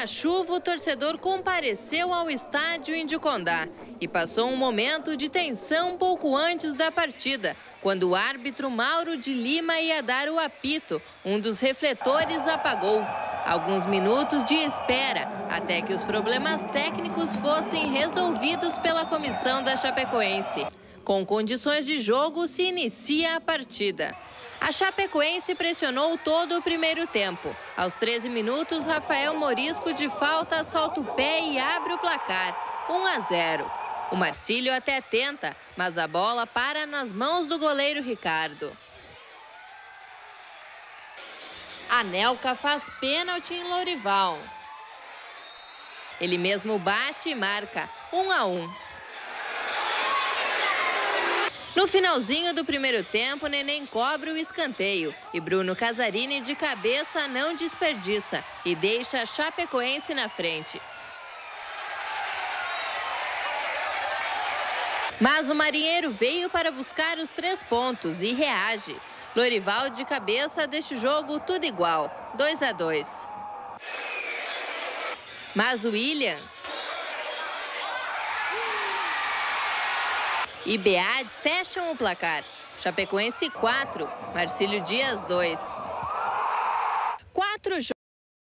A chuva, o torcedor compareceu ao estádio Indicondá e passou um momento de tensão pouco antes da partida, quando o árbitro Mauro de Lima ia dar o apito. Um dos refletores apagou. Alguns minutos de espera até que os problemas técnicos fossem resolvidos pela comissão da Chapecoense. Com condições de jogo, se inicia a partida. A Chapecoense pressionou todo o primeiro tempo. Aos 13 minutos, Rafael Morisco de falta solta o pé e abre o placar, 1 a 0. O Marcílio até tenta, mas a bola para nas mãos do goleiro Ricardo. Anelka faz pênalti em Lorival. Ele mesmo bate e marca, 1 a 1. No finalzinho do primeiro tempo, Neném cobre o escanteio e Bruno Casarini de cabeça não desperdiça e deixa a Chapecoense na frente. Mas o marinheiro veio para buscar os três pontos e reage. Lorival de cabeça o jogo tudo igual, 2 a 2. Mas o William e BA fecham o placar. Chapecoense 4, Marcílio Dias 2. Quatro